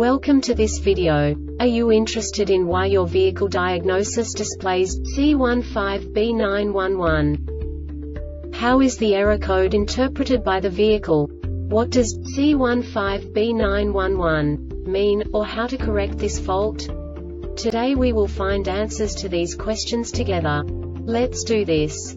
Welcome to this video. Are you interested in why your vehicle diagnosis displays C15B911? How is the error code interpreted by the vehicle? What does C15B911 mean, or how to correct this fault? Today we will find answers to these questions together. Let's do this.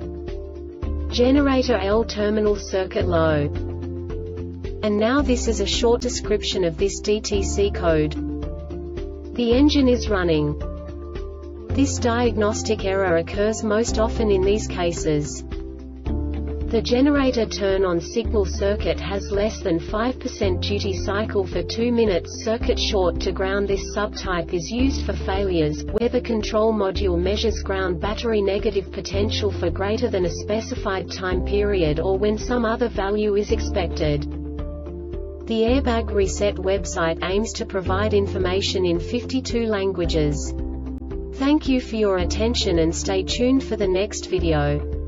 Generator L terminal circuit low. And now this is a short description of this DTC code. The engine is running. This diagnostic error occurs most often in these cases. The generator turn-on signal circuit has less than 5% duty cycle for 2 minutes circuit short to ground This subtype is used for failures, where the control module measures ground battery negative potential for greater than a specified time period or when some other value is expected. The Airbag Reset website aims to provide information in 52 languages. Thank you for your attention and stay tuned for the next video.